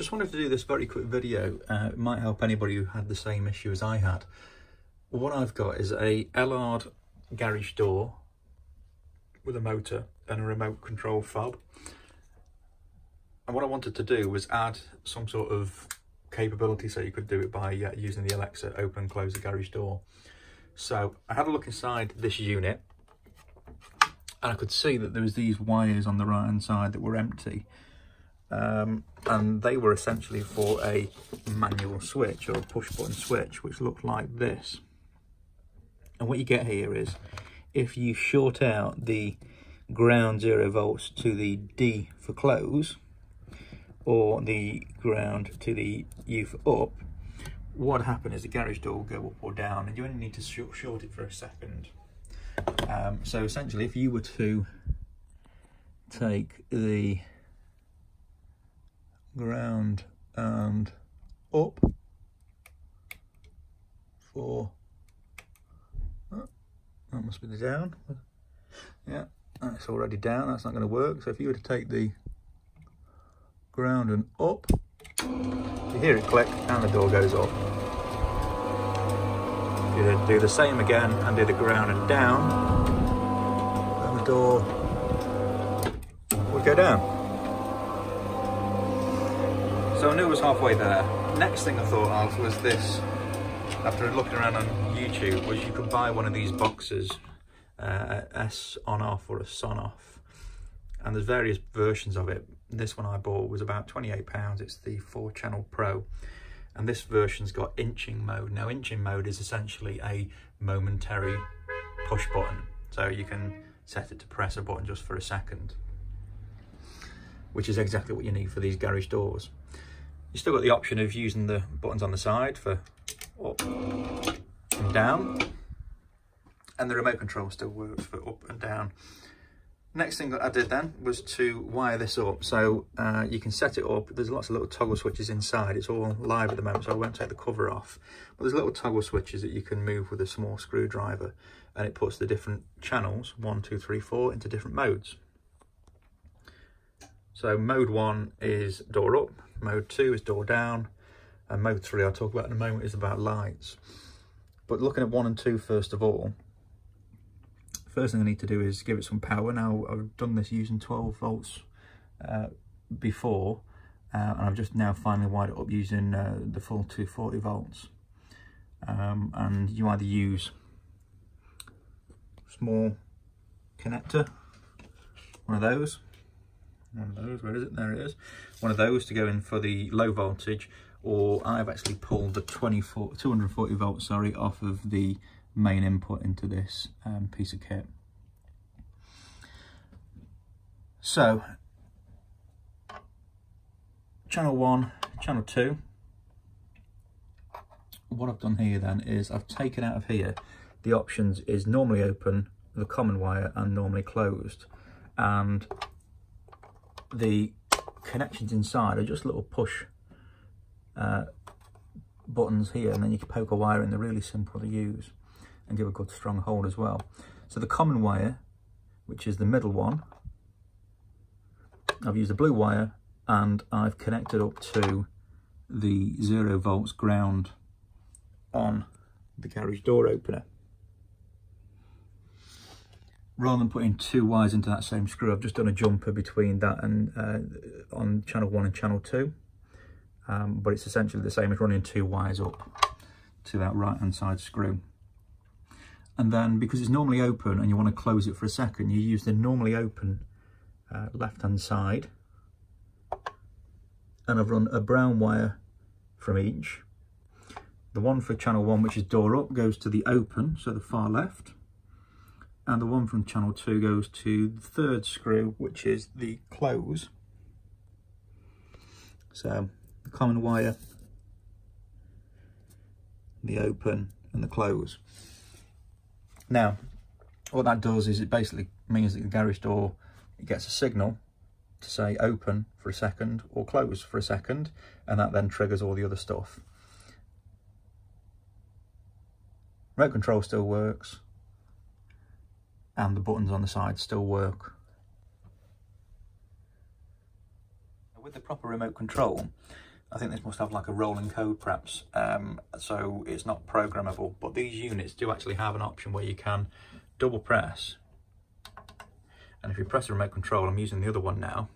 just wanted to do this very quick video. Uh, it might help anybody who had the same issue as I had. What I've got is a Ellard garage door with a motor and a remote control fob. And what I wanted to do was add some sort of capability so you could do it by uh, using the Alexa open close the garage door. So I had a look inside this unit and I could see that there was these wires on the right hand side that were empty um, and they were essentially for a manual switch or a push button switch which looked like this. And what you get here is if you short out the ground zero volts to the D for close or the ground to the U for up what happened is the garage door will go up or down and you only need to short, short it for a second. Um, so essentially if you were to take the ground and up for oh, that must be the down. Yeah that's already down that's not going to work. So if you were to take the ground and up you hear it click and the door goes up you then do the same again and do the ground and down and the door would go down so I knew it was halfway there. Next thing I thought of was this, after looking around on YouTube, was you could buy one of these boxes, uh, S on off or a Sonoff. And there's various versions of it. This one I bought was about £28. It's the 4 channel Pro. And this version's got inching mode. Now inching mode is essentially a momentary push button. So you can set it to press a button just for a second which is exactly what you need for these garage doors. You still got the option of using the buttons on the side for up and down. And the remote control still works for up and down. Next thing that I did then was to wire this up. So uh, you can set it up. There's lots of little toggle switches inside. It's all live at the moment, so I won't take the cover off. But there's little toggle switches that you can move with a small screwdriver. And it puts the different channels, one, two, three, four, into different modes. So mode one is door up, Mode 2 is door down. And mode 3 I'll talk about in a moment is about lights. But looking at 1 and 2 first of all, first thing I need to do is give it some power. Now I've done this using 12 volts uh, before uh, and I've just now finally wired it up using uh, the full 240 volts. Um, and you either use small connector, one of those, one of those, where is it? There it is. One of those to go in for the low voltage, or I've actually pulled the 24, 240 volts, sorry, off of the main input into this um, piece of kit. So, channel one, channel two. What I've done here then is I've taken out of here, the options is normally open, the common wire and normally closed. And the connections inside are just little push uh, buttons here and then you can poke a wire in. They're really simple to use and give a good strong hold as well. So the common wire, which is the middle one, I've used a blue wire and I've connected up to the zero volts ground on the garage door opener rather than putting two wires into that same screw, I've just done a jumper between that and uh, on channel one and channel two. Um, but it's essentially the same as running two wires up to that right hand side screw. And then because it's normally open and you want to close it for a second, you use the normally open uh, left hand side. And I've run a brown wire from each. The one for channel one, which is door up, goes to the open, so the far left and the one from channel 2 goes to the third screw which is the close. So the common wire the open and the close. Now what that does is it basically means that the garage door it gets a signal to say open for a second or close for a second and that then triggers all the other stuff. Remote control still works and the buttons on the side still work. With the proper remote control, I think this must have like a rolling code perhaps, um, so it's not programmable. But these units do actually have an option where you can double press. And if you press the remote control, I'm using the other one now,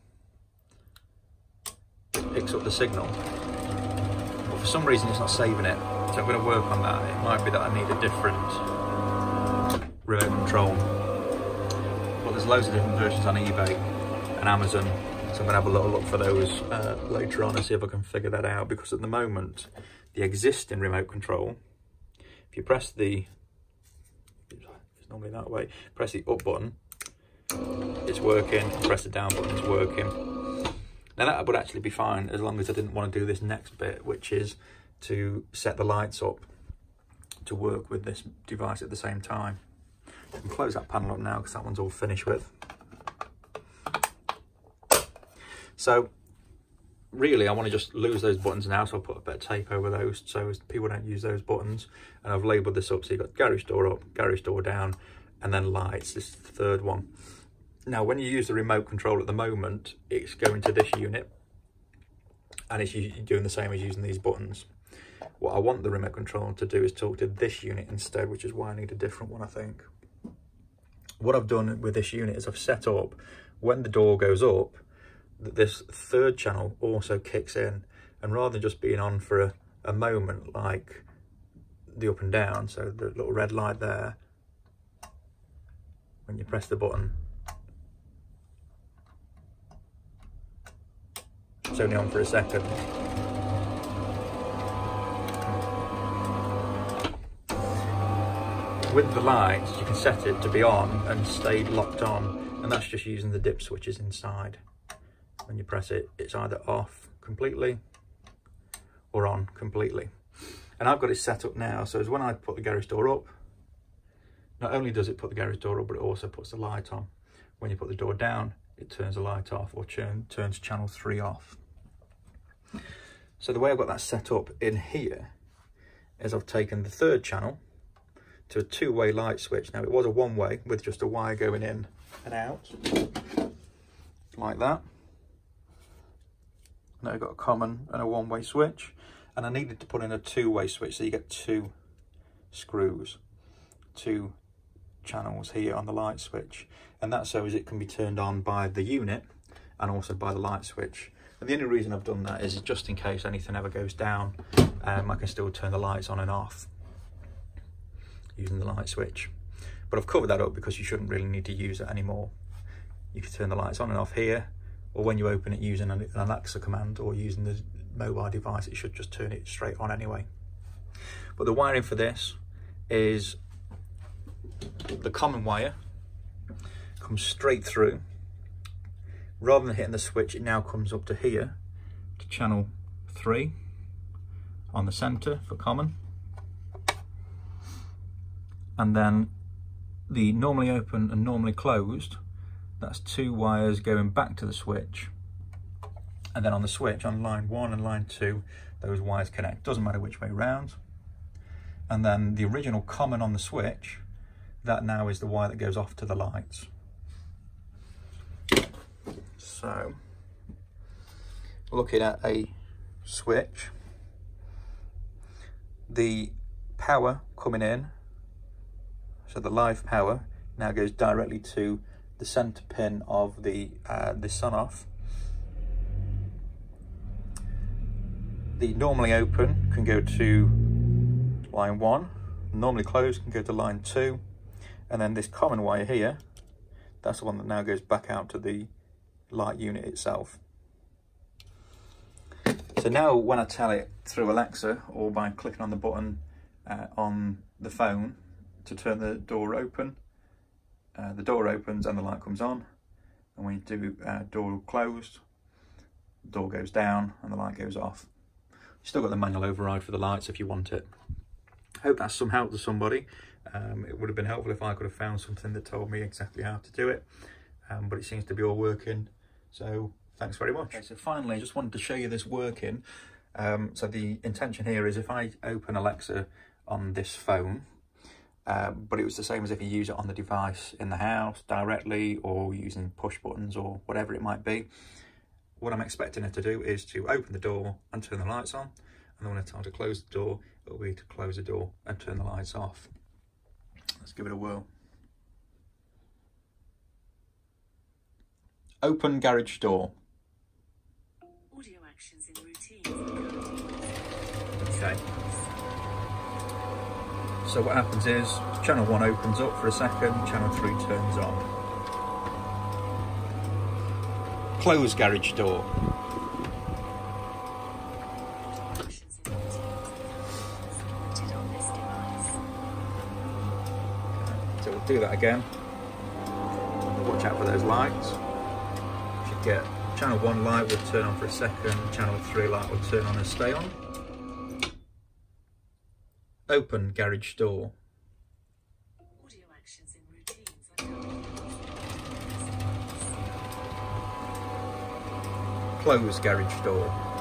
it picks up the signal. But for some reason it's not saving it. So I'm going to work on that. It might be that I need a different remote control. There's loads of different versions on eBay and Amazon so I'm gonna have a little look for those uh, later on and see if I can figure that out because at the moment, the existing remote control, if you press the, it's normally that way, press the up button, it's working, press the down button, it's working. Now that would actually be fine as long as I didn't want to do this next bit, which is to set the lights up to work with this device at the same time. Can close that panel up now because that one's all finished with. So really I want to just lose those buttons now so I'll put a bit of tape over those so people don't use those buttons and I've labelled this up so you've got garage door up, garage door down and then lights, this is the third one. Now when you use the remote control at the moment it's going to this unit and it's doing the same as using these buttons. What I want the remote control to do is talk to this unit instead which is why I need a different one I think. What I've done with this unit is I've set up when the door goes up that this third channel also kicks in. And rather than just being on for a, a moment like the up and down so the little red light there when you press the button it's only on for a second with the lights you can set it to be on and stay locked on and that's just using the dip switches inside when you press it, it's either off completely or on completely. And I've got it set up now, so as when I put the garage door up, not only does it put the garage door up, but it also puts the light on. When you put the door down, it turns the light off or turn, turns channel three off. So the way I've got that set up in here is I've taken the third channel to a two-way light switch. Now it was a one-way with just a wire going in and out, like that. Now I've got a common and a one-way switch and I needed to put in a two-way switch so you get two screws, two channels here on the light switch and that's so as it can be turned on by the unit and also by the light switch. And the only reason I've done that is just in case anything ever goes down, um, I can still turn the lights on and off using the light switch. But I've covered that up because you shouldn't really need to use it anymore. You can turn the lights on and off here or when you open it using an Alexa command or using the mobile device, it should just turn it straight on anyway. But the wiring for this is the common wire comes straight through. Rather than hitting the switch, it now comes up to here, to channel three on the center for common. And then the normally open and normally closed that's two wires going back to the switch. And then on the switch, on line one and line two, those wires connect. Doesn't matter which way round. And then the original common on the switch, that now is the wire that goes off to the lights. So, looking at a switch, the power coming in, so the live power now goes directly to the center pin of the, uh, the Sonoff. The normally open can go to line one, normally closed can go to line two, and then this common wire here, that's the one that now goes back out to the light unit itself. So now when I tell it through Alexa or by clicking on the button uh, on the phone to turn the door open, uh, the door opens and the light comes on. And when you do uh, door closed the door goes down and the light goes off. You still got the manual override for the lights if you want it. Hope that's some help to somebody. Um, it would have been helpful if I could have found something that told me exactly how to do it. Um, but it seems to be all working. So thanks very much. Okay, so finally I just wanted to show you this working. Um, so the intention here is if I open Alexa on this phone um, but it was the same as if you use it on the device in the house directly or using push buttons or whatever it might be. what I'm expecting it to do is to open the door and turn the lights on. And then when I tell to close the door, it'll be to close the door and turn the lights off. Let's give it a whirl. Open garage door. Audio actions in routine. Okay. So what happens is channel one opens up for a second, channel three turns on. Close garage door. Actions in routine. Selected on this device. So we'll do that again. Watch out for those lights. Should get channel one light will turn on for a second, channel three light will turn on and stay on. Open garage door. Audio actions in routines are currently Close garage door.